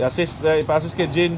I-assist, uh, ipa-assist kay Jin.